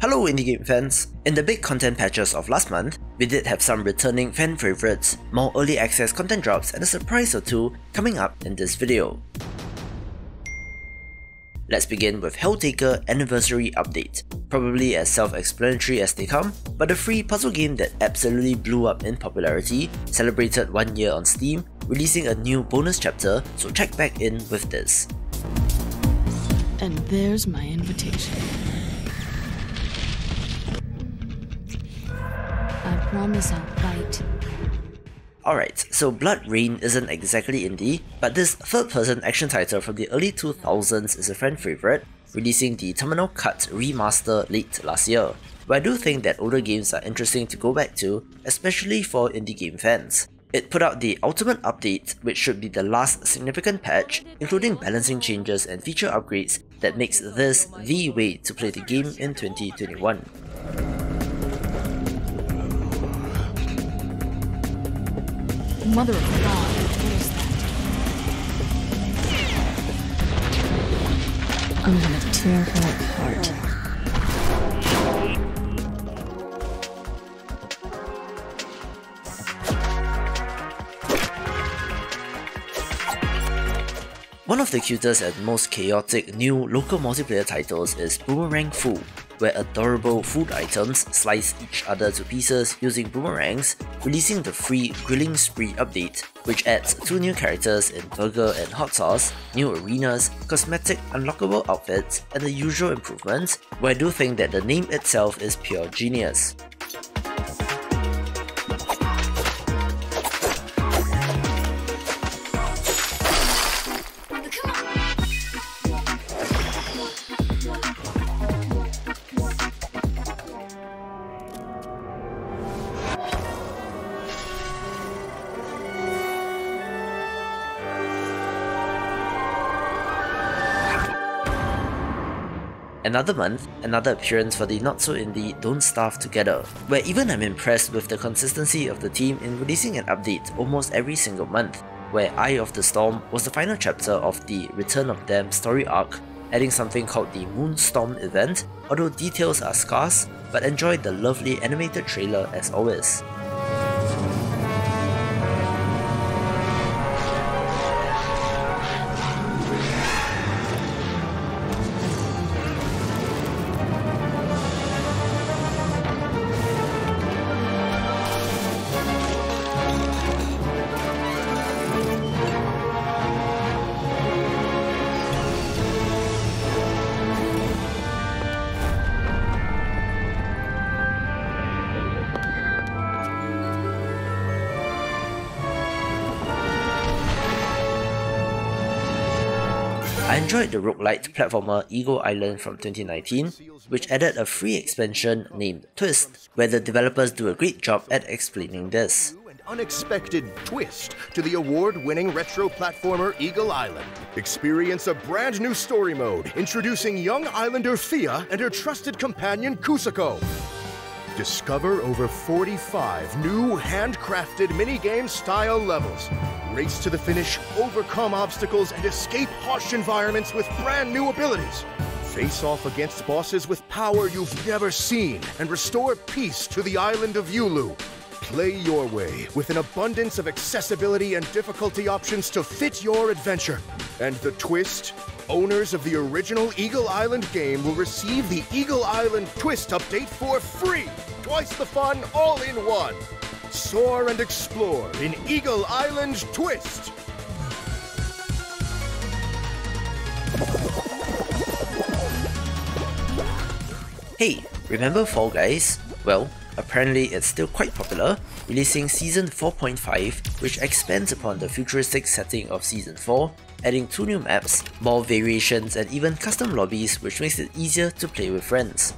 Hello indie game fans! In the big content patches of last month, we did have some returning fan favourites, more early access content drops and a surprise or two coming up in this video. Let's begin with Helltaker Anniversary Update. Probably as self-explanatory as they come, but the free puzzle game that absolutely blew up in popularity, celebrated one year on Steam, releasing a new bonus chapter, so check back in with this. And there's my invitation. Promise I'll fight. Alright, so BloodRayne isn't exactly indie, but this third-person action title from the early 2000s is a fan favourite, releasing the Terminal Cut remaster late last year. But I do think that older games are interesting to go back to, especially for indie game fans. It put out the Ultimate Update, which should be the last significant patch, including balancing changes and feature upgrades that makes this the way to play the game in 2021. Mother of God, what is that? I'm gonna tear her apart. One of the cutest and most chaotic new local multiplayer titles is Boomerang Fu, where adorable food items slice each other to pieces using boomerangs, releasing the free Grilling Spree update, which adds two new characters in burger and hot sauce, new arenas, cosmetic unlockable outfits, and the usual improvements, where I do think that the name itself is pure genius. Another month, another appearance for the not-so-indie Don't Starve Together, where even I'm impressed with the consistency of the team in releasing an update almost every single month, where Eye of the Storm was the final chapter of the Return of Them story arc, adding something called the Moonstorm event, although details are scarce, but enjoy the lovely animated trailer as always. Enjoyed the roguelite platformer Eagle Island from 2019, which added a free expansion named Twist, where the developers do a great job at explaining this unexpected twist to the award-winning retro platformer Eagle Island. Experience a brand new story mode introducing young islander Thea and her trusted companion Kusako. Discover over 45 new handcrafted minigame style levels race to the finish, overcome obstacles, and escape harsh environments with brand new abilities. Face off against bosses with power you've never seen, and restore peace to the island of Yulu. Play your way with an abundance of accessibility and difficulty options to fit your adventure. And the twist? Owners of the original Eagle Island game will receive the Eagle Island Twist update for free! Twice the fun, all in one! Soar and explore in Eagle Island Twist! Hey, remember Fall Guys? Well, apparently it's still quite popular, releasing Season 4.5 which expands upon the futuristic setting of Season 4, adding two new maps, more variations and even custom lobbies which makes it easier to play with friends.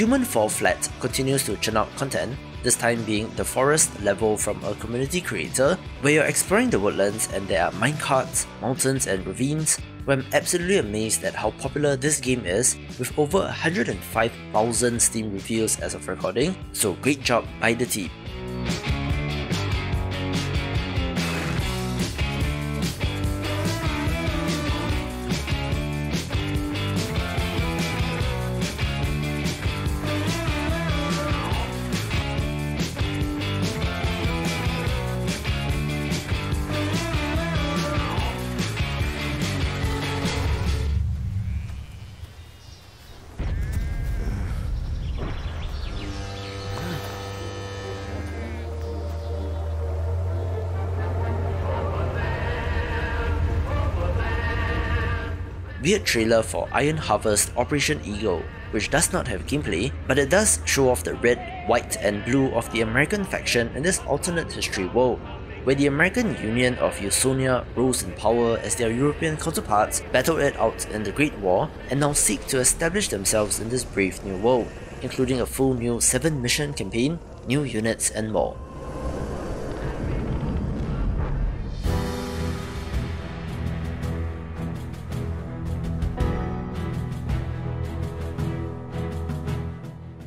Human Fall Flat continues to churn out content, this time being the forest level from a community creator, where you're exploring the woodlands and there are minecarts, mountains and ravines, where I'm absolutely amazed at how popular this game is, with over 105,000 Steam reviews as of recording, so great job by the team. Weird trailer for Iron Harvest Operation Eagle, which does not have gameplay, but it does show off the red, white and blue of the American faction in this alternate history world, where the American Union of Usonia rose in power as their European counterparts battled it out in the Great War and now seek to establish themselves in this brave new world, including a full new 7 mission campaign, new units and more.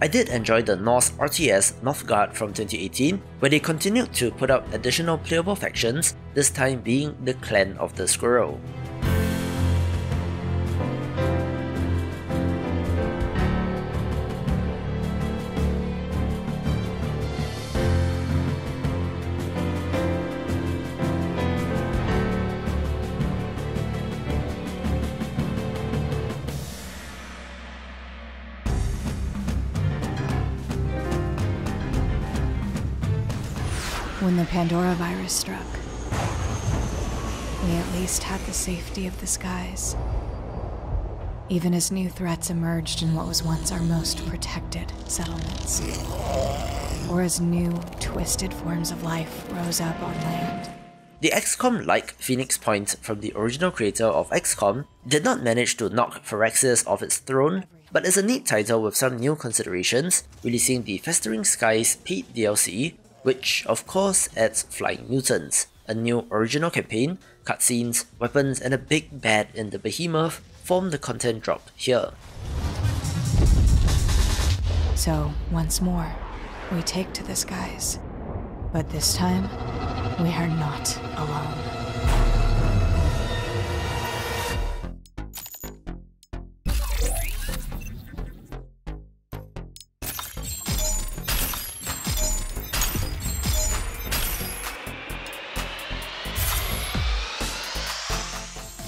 I did enjoy the Norse RTS Northgard from 2018, where they continued to put out additional playable factions, this time being the Clan of the Squirrel. The Pandora virus struck, we at least had the safety of the skies. Even as new threats emerged in what was once our most protected settlements. Or as new, twisted forms of life rose up on land. The XCOM-like Phoenix Point from the original creator of XCOM did not manage to knock Firaxis off its throne, but is a neat title with some new considerations, releasing the Festering Skies paid DLC which of course adds Flying Mutants, a new original campaign, cutscenes, weapons, and a big bad in the behemoth form the content drop here. So, once more, we take to the skies. But this time, we are not alone.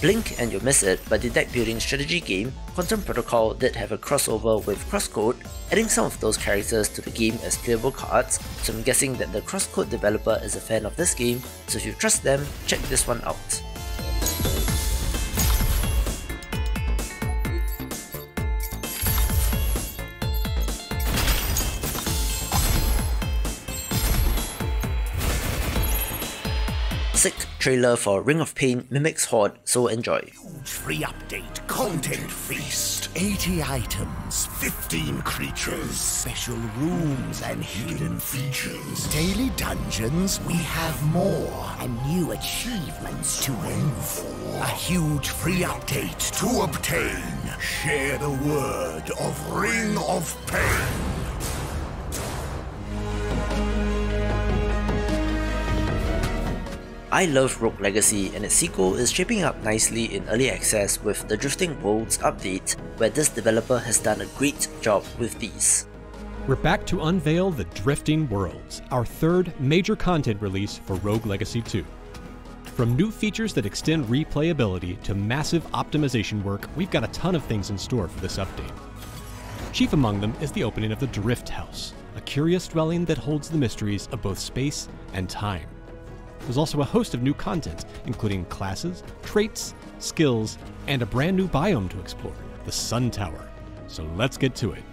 Blink and you'll miss it, but the deck building strategy game, Quantum Protocol did have a crossover with Crosscode, adding some of those characters to the game as playable cards, so I'm guessing that the Crosscode developer is a fan of this game, so if you trust them, check this one out. Trailer for Ring of Pain Mimic's Hoard, so enjoy. Huge Free update, content feast. 80 items, 15 creatures, special rooms and hidden features. Daily dungeons, we have more. And new achievements to win for. A huge free update to obtain. Share the word of Ring of Pain. I love Rogue Legacy and its sequel is shaping up nicely in early access with the Drifting Worlds update, where this developer has done a great job with these. We're back to unveil the Drifting Worlds, our third major content release for Rogue Legacy 2. From new features that extend replayability to massive optimization work, we've got a ton of things in store for this update. Chief among them is the opening of the Drift House, a curious dwelling that holds the mysteries of both space and time. There's also a host of new content, including classes, traits, skills, and a brand new biome to explore, the Sun Tower. So let's get to it.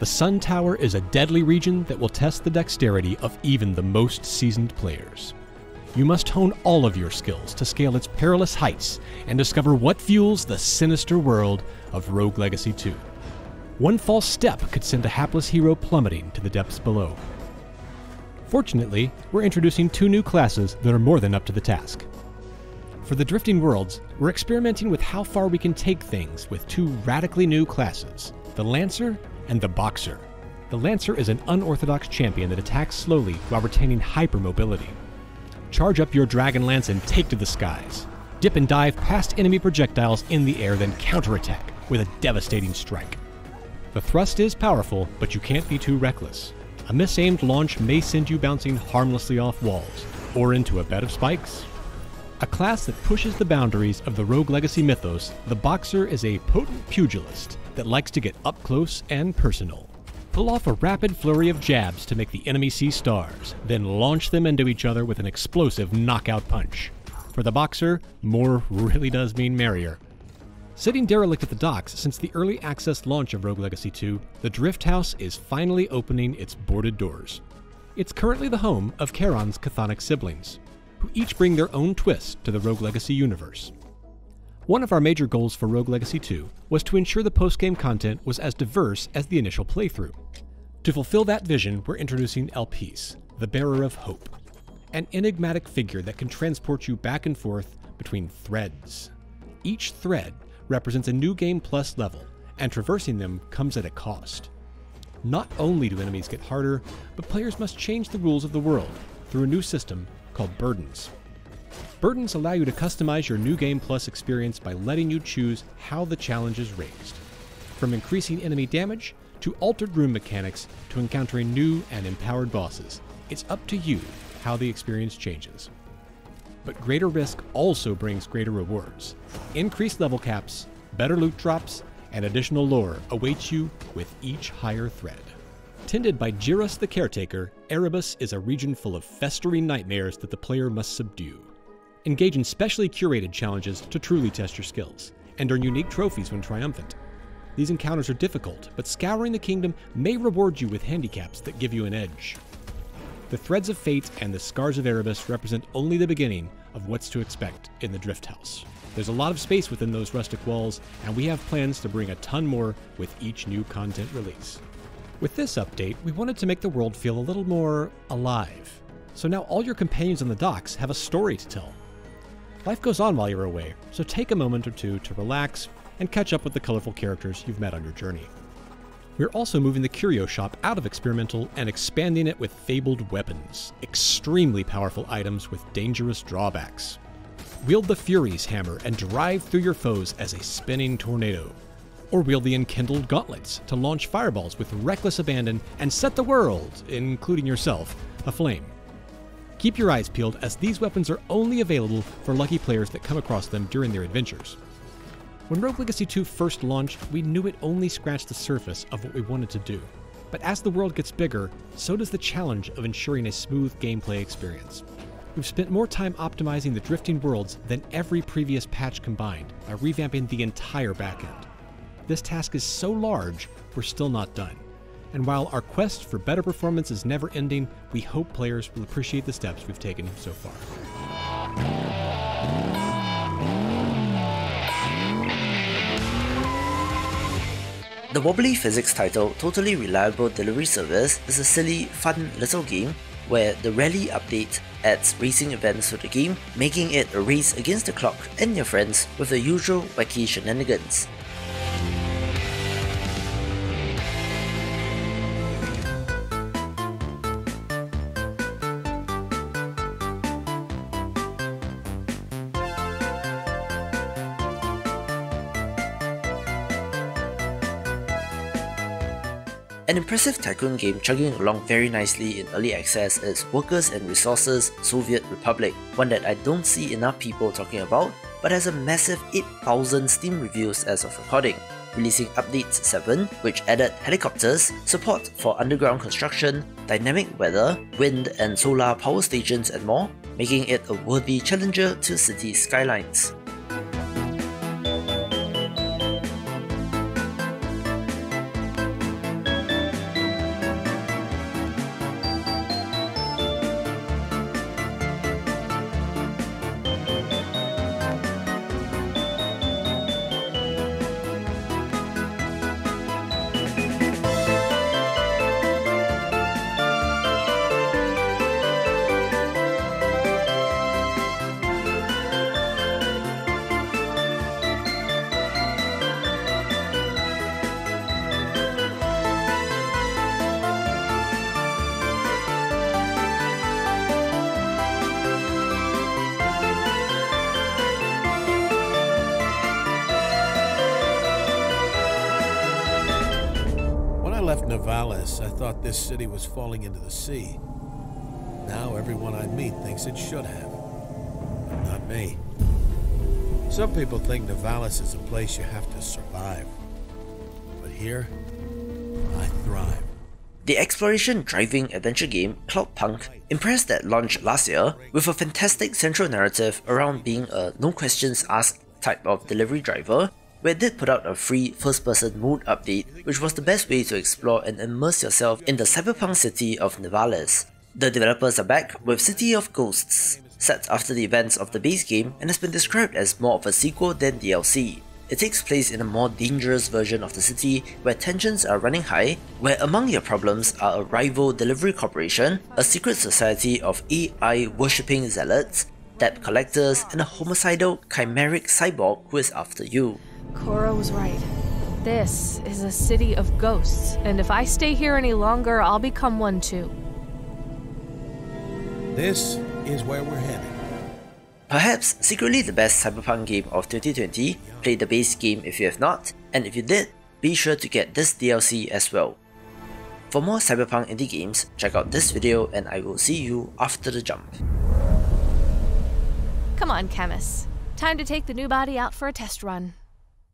The Sun Tower is a deadly region that will test the dexterity of even the most seasoned players. You must hone all of your skills to scale its perilous heights and discover what fuels the sinister world of Rogue Legacy 2. One false step could send a hapless hero plummeting to the depths below. Fortunately, we're introducing two new classes that are more than up to the task. For the Drifting Worlds, we're experimenting with how far we can take things with two radically new classes the Lancer and the Boxer. The Lancer is an unorthodox champion that attacks slowly while retaining hypermobility. Charge up your Dragon Lance and take to the skies. Dip and dive past enemy projectiles in the air, then counterattack with a devastating strike. The thrust is powerful, but you can't be too reckless. A misaimed launch may send you bouncing harmlessly off walls, or into a bed of spikes, a class that pushes the boundaries of the Rogue Legacy mythos, the Boxer is a potent pugilist that likes to get up close and personal. Pull off a rapid flurry of jabs to make the enemy see stars, then launch them into each other with an explosive knockout punch. For the Boxer, more really does mean merrier. Sitting derelict at the docks since the early access launch of Rogue Legacy 2, the Drift House is finally opening its boarded doors. It's currently the home of Charon's chthonic siblings, who each bring their own twist to the Rogue Legacy universe. One of our major goals for Rogue Legacy 2 was to ensure the post-game content was as diverse as the initial playthrough. To fulfill that vision, we're introducing Elpis, the bearer of hope, an enigmatic figure that can transport you back and forth between threads. Each thread represents a new game plus level, and traversing them comes at a cost. Not only do enemies get harder, but players must change the rules of the world through a new system called Burdens. Burdens allow you to customize your New Game Plus experience by letting you choose how the challenge is raised. From increasing enemy damage, to altered room mechanics, to encountering new and empowered bosses, it's up to you how the experience changes. But greater risk also brings greater rewards. Increased level caps, better loot drops, and additional lore awaits you with each higher thread. Tended by Jirus the Caretaker, Erebus is a region full of festering nightmares that the player must subdue. Engage in specially curated challenges to truly test your skills, and earn unique trophies when triumphant. These encounters are difficult, but scouring the kingdom may reward you with handicaps that give you an edge. The Threads of Fate and the Scars of Erebus represent only the beginning of what's to expect in the Drift House. There's a lot of space within those rustic walls, and we have plans to bring a ton more with each new content release. With this update, we wanted to make the world feel a little more alive. So now all your companions on the docks have a story to tell. Life goes on while you're away, so take a moment or two to relax and catch up with the colorful characters you've met on your journey. We're also moving the curio shop out of experimental and expanding it with fabled weapons, extremely powerful items with dangerous drawbacks. Wield the Fury's hammer and drive through your foes as a spinning tornado, or wield the enkindled gauntlets to launch fireballs with reckless abandon and set the world, including yourself, aflame. Keep your eyes peeled as these weapons are only available for lucky players that come across them during their adventures. When Rogue Legacy 2 first launched, we knew it only scratched the surface of what we wanted to do. But as the world gets bigger, so does the challenge of ensuring a smooth gameplay experience. We've spent more time optimizing the drifting worlds than every previous patch combined by revamping the entire backend. This task is so large, we're still not done. And while our quest for better performance is never ending, we hope players will appreciate the steps we've taken so far. The wobbly physics title Totally Reliable Delivery Service is a silly, fun little game where the rally update adds racing events to the game, making it a race against the clock and your friends with the usual wacky shenanigans. An impressive tycoon game chugging along very nicely in early access is Workers and Resources Soviet Republic, one that I don't see enough people talking about, but has a massive 8000 Steam reviews as of recording, releasing Update 7, which added helicopters, support for underground construction, dynamic weather, wind and solar power stations and more, making it a worthy challenger to city skylines. Nivalis, I thought this city was falling into the sea. Now everyone I meet thinks it should have. But not me. Some people think Nivalis is a place you have to survive. But here, I thrive. The exploration driving adventure game Cloudpunk impressed at launch last year with a fantastic central narrative around being a no questions asked type of delivery driver, where it did put out a free first person mood update, which was the best way to explore and immerse yourself in the cyberpunk city of Nivalis. The developers are back with City of Ghosts, set after the events of the base game and has been described as more of a sequel than DLC. It takes place in a more dangerous version of the city where tensions are running high, where among your problems are a rival delivery corporation, a secret society of AI worshipping zealots, debt collectors, and a homicidal chimeric cyborg who is after you. Cora was right. This is a city of ghosts, and if I stay here any longer, I'll become one too. This is where we're headed. Perhaps secretly the best Cyberpunk game of 2020, play the base game if you have not, and if you did, be sure to get this DLC as well. For more Cyberpunk indie games, check out this video and I will see you after the jump. Come on, Chemist. Time to take the new body out for a test run.